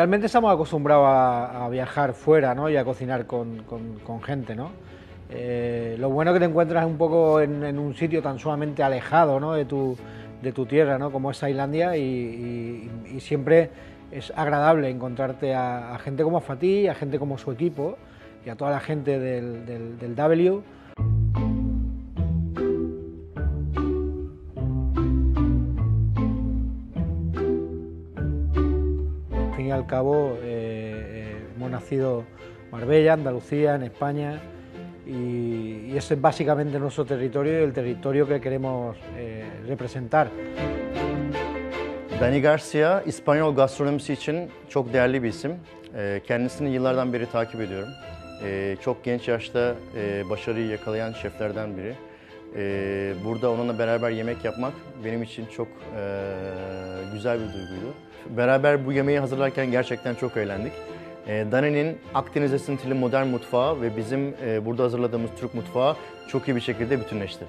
Realmente estamos acostumbrados a, viajar fuera ¿no? y a cocinar con, gente, ¿no? Eh, lo bueno que te encuentras un poco en, un sitio tan sumamente alejado ¿no? de, tu, tierra, ¿no? como es Tailandia, y, siempre es agradable encontrarte a, gente como Fatih, a gente como su equipo y a toda la gente del W. fin y al cabo, eh, eh, hemos nacido Marbella, Andalucía, en España, y, y ese es básicamente nuestro territorio y el territorio que queremos eh, representar. Dani Garcia, İspanyol gastronomisi için çok değerli bir isim. Ee, Kendisini yıllardan beri takip ediyorum. Ee, Çok genç yaşta e, başarıyı yakalayan şeflerden biri. Ee, burada onunla beraber yemek yapmak benim için çok e, güzel bir duyguydu. Beraber bu yemeği hazırlarken gerçekten çok eğlendik. Ee, e, Dane'nin Akdeniz esintili modern mutfağı ve bizim e, burada hazırladığımız Türk mutfağı çok iyi bir şekilde bütünleşti.